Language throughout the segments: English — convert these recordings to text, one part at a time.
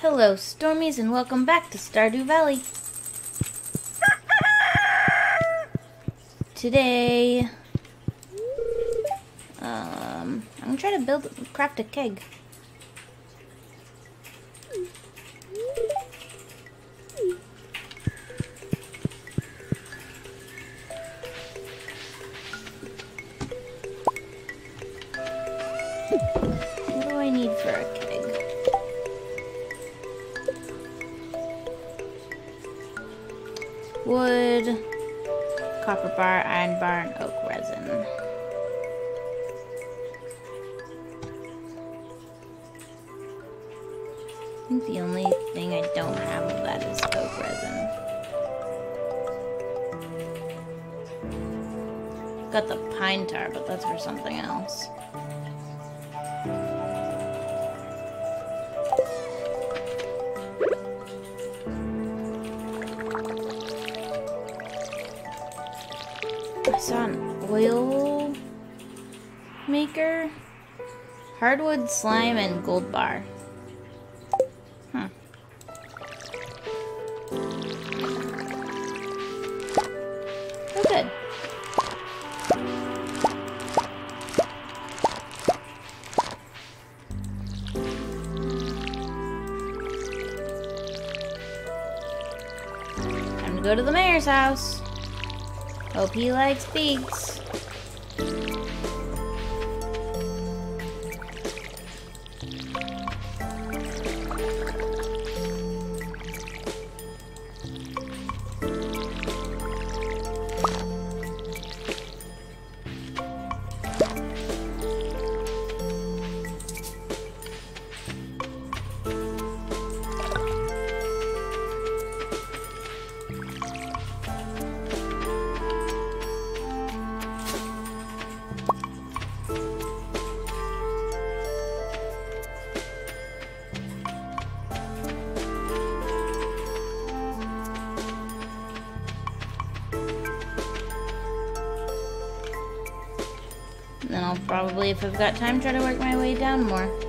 Hello, Stormies, and welcome back to Stardew Valley. Today, um, I'm gonna try to build, craft a keg. What do I need for a keg? Wood, copper bar, iron bar, and oak resin. I think the only thing I don't have of that is oak resin. Got the pine tar, but that's for something else. Hardwood slime, and gold bar. Hmm. Oh, good. Time to go to the mayor's house. Hope he likes beets. Probably, if I've got time, try to work my way down more.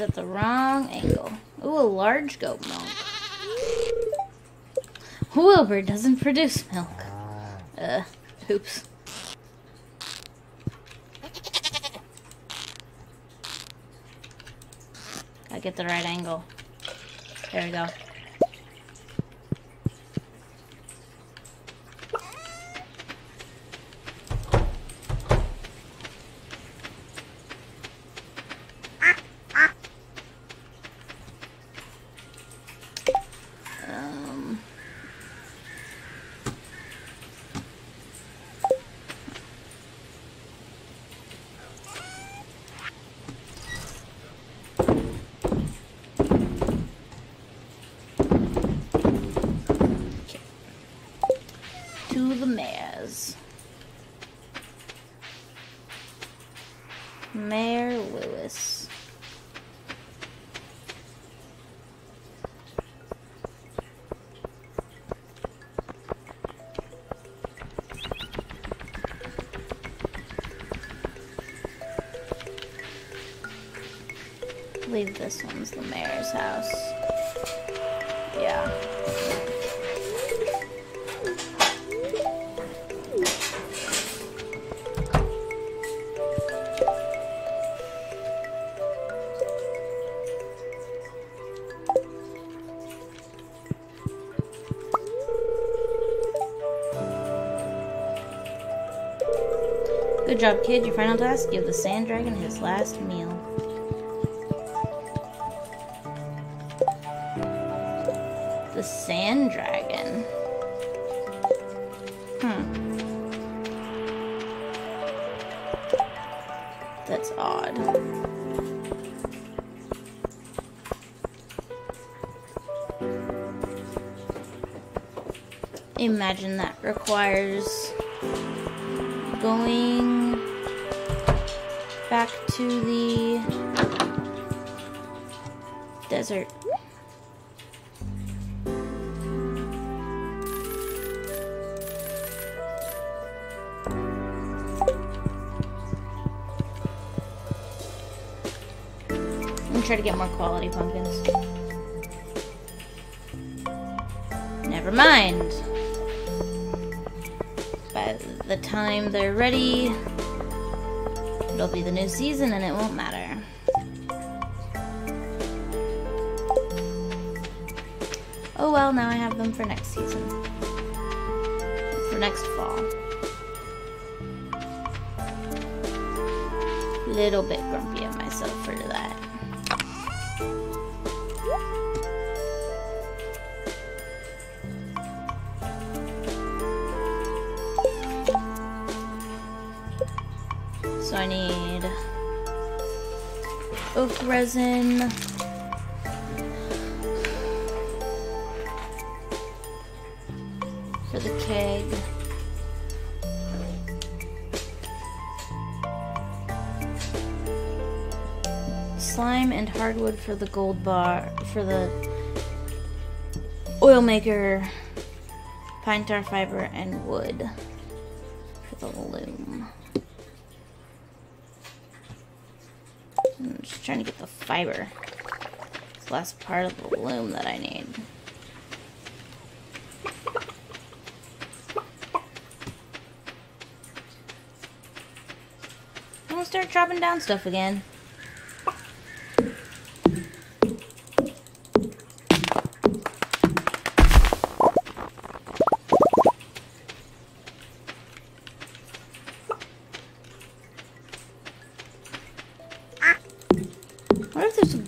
At the wrong angle. Ooh, a large goat milk. Wilbur doesn't produce milk. Uh, oops. Gotta get the right angle. There we go. Believe this one's the mayor's house. Yeah. Good job, kid. Your final task, give the sand dragon his last meal. Sand dragon. Hmm. That's odd. Imagine that requires going back to the desert. Try to get more quality pumpkins. Never mind. By the time they're ready, it'll be the new season and it won't matter. Oh well, now I have them for next season. For next fall. Little bit grumpy of myself for that. Need oak resin. For the keg. Slime and hardwood for the gold bar, for the oil maker, pine tar fiber, and wood for the loom. I'm just trying to get the fiber. It's the last part of the loom that I need. I'm gonna start chopping down stuff again.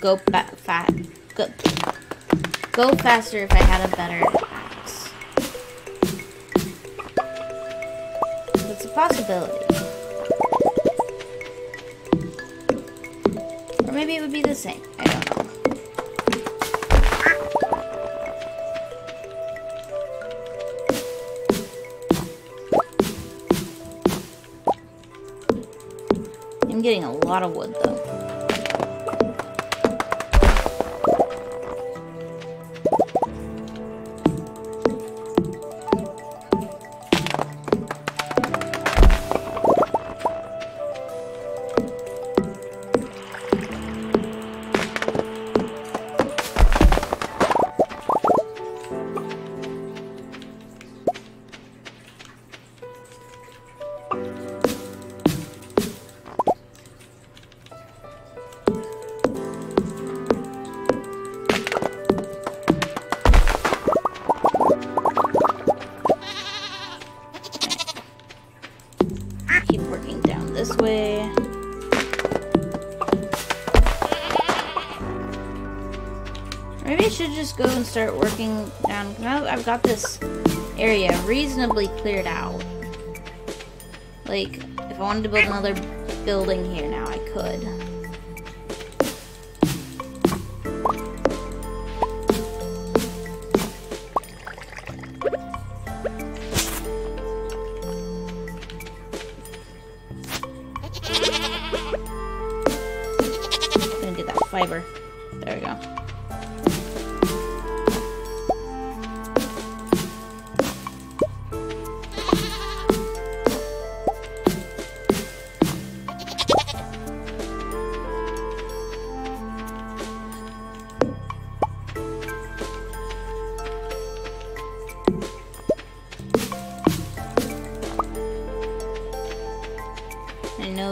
Go fa- fat? Go, go faster if I had a better axe. It's a possibility. Or maybe it would be the same. I don't know. I'm getting a lot of wood though. Just go and start working down. Now I've got this area reasonably cleared out. Like, if I wanted to build another building here now, I could.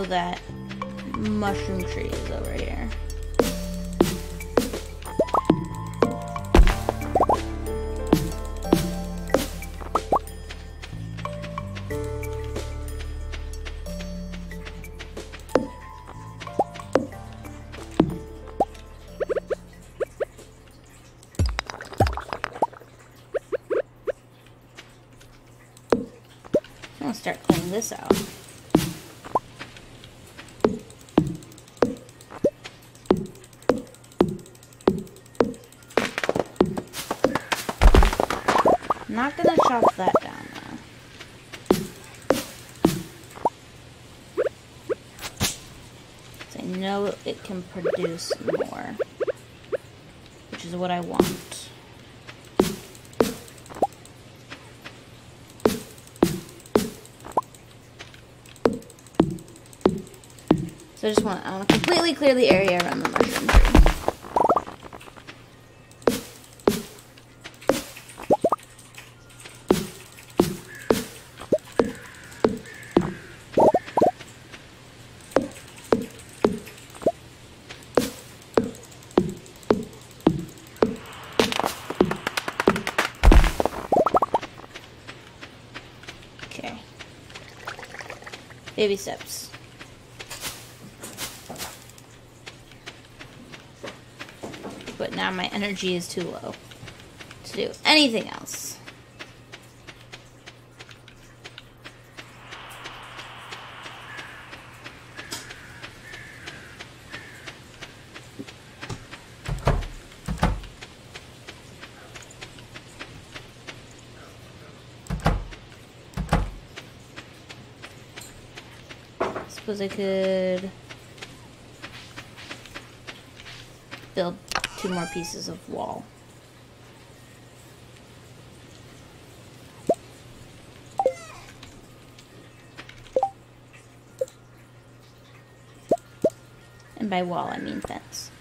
that mushroom tree is over here. I'm gonna start cleaning this out. That down. So I know it can produce more, which is what I want. So I just want, I want to completely clear the area around the mushroom Baby steps. But now my energy is too low to do anything else. I could build two more pieces of wall. And by wall, I mean fence.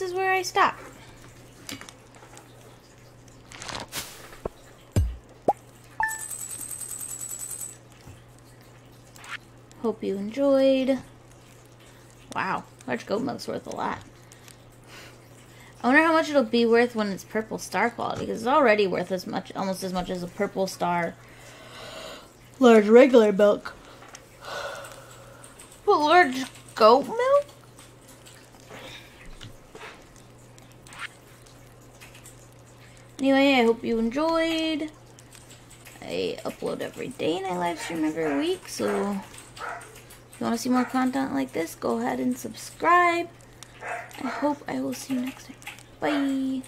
This is where I stop. Hope you enjoyed. Wow, large goat milk's worth a lot. I wonder how much it'll be worth when it's purple star quality, because it's already worth as much, almost as much as a purple star large regular milk. But large goat milk? Anyway, I hope you enjoyed. I upload every day and I live stream every week, so if you want to see more content like this, go ahead and subscribe. I hope I will see you next time. Bye.